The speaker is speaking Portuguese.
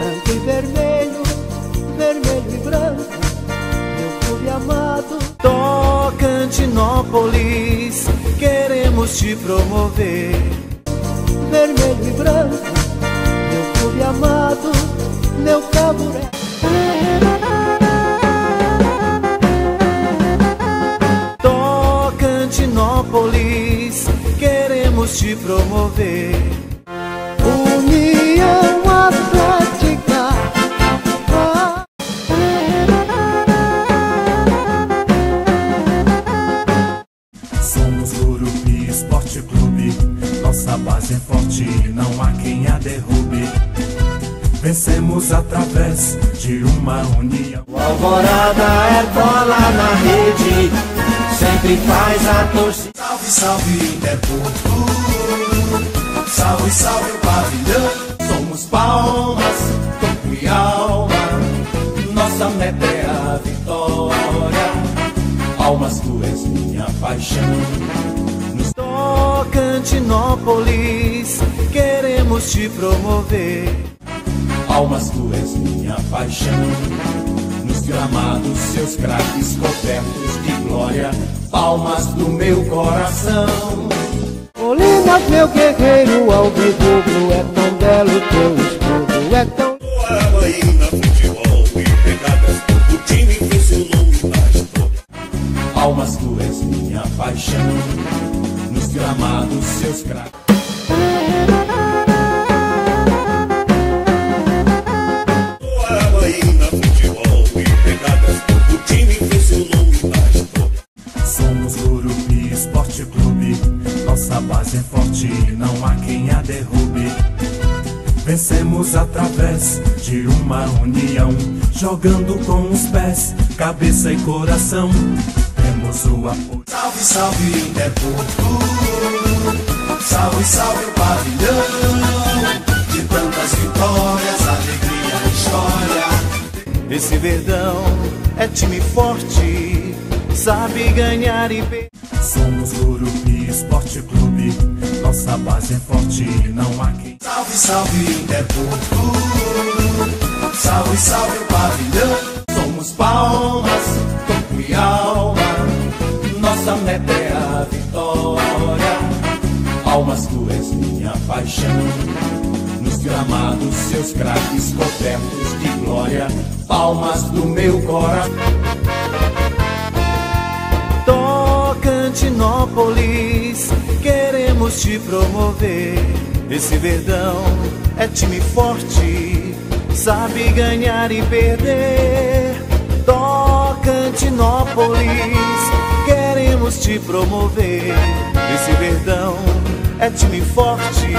branco e vermelho, vermelho e branco, meu clube amado. Tocantinópolis, queremos te promover. Vermelho e branco, meu clube amado, meu caburé. Tocantinópolis, queremos te promover. Não há quem a derrube. Vencemos através de uma união. Alvorada é bola na rede, sempre faz a torcida. Salve, salve Interporto. Salve, salve o pavilhão. Somos palmas, corpo e alma, nossa meta é a vitória. Almas, tu és minha paixão. Tocantinópolis, queremos te promover. almas, tu és minha paixão. Nos gramados, seus craques cobertos de glória, palmas do meu coração. Colinas, meu guerreiro, alvirrubro, é tão belo teu escudo, é tão Havaiana, futebol e pegadas. O time. Almas, tu és minha paixão. Gramados, seus craques. Somos Gurupi Esporte Clube. Nossa base é forte e não há quem a derrube. Vencemos através de uma união, jogando com os pés, cabeça e coração. O. Salve, salve Interporto. Salve, salve o pavilhão. De tantas vitórias, alegria e história. Esse verdão é time forte, sabe ganhar e perder. Somos Gurupi Esporte Clube. Nossa base é forte e não há quem. Salve, salve Interporto. Salve, salve o nossa meta é a vitória. Almas, tu és minha paixão. Nos gramados, seus craques cobertos de glória, palmas do meu coração. Tocantinópolis, queremos te promover. Esse verdão é time forte, sabe ganhar e perder. Tocantinópolis, te promover. Esse verdão é time forte,